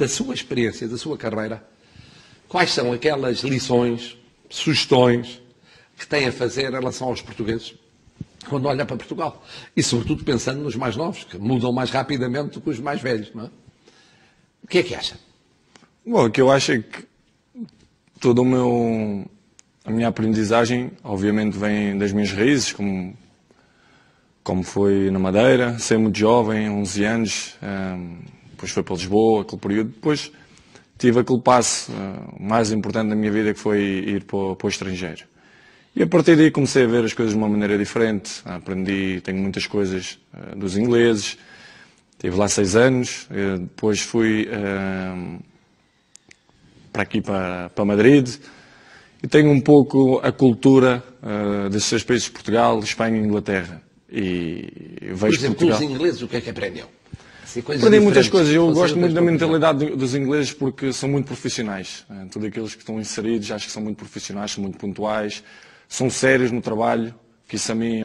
da sua experiência, da sua carreira, quais são aquelas lições, sugestões que tem a fazer em relação aos portugueses quando olha para Portugal? E sobretudo pensando nos mais novos, que mudam mais rapidamente do que os mais velhos, não é? O que é que acha? Bom, o que eu acho é que meu a minha aprendizagem, obviamente, vem das minhas raízes, como como foi na Madeira, saí muito jovem, 11 anos, um, depois foi para Lisboa, aquele período, depois tive aquele passo uh, mais importante da minha vida que foi ir para, para o estrangeiro. E a partir daí comecei a ver as coisas de uma maneira diferente, aprendi, tenho muitas coisas uh, dos ingleses, estive lá seis anos, uh, depois fui para aqui, para, para Madrid, e tenho um pouco a cultura uh, desses seis países, Portugal, Espanha e Inglaterra. E vejo Por exemplo, Portugal... os ingleses, o que é que aprendeu? Assim, Aprendi muitas coisas. Eu gosto muito da mentalidade dos ingleses porque são muito profissionais. Uh, todos aqueles que estão inseridos acho que são muito profissionais, são muito pontuais, são sérios no trabalho, que isso a mim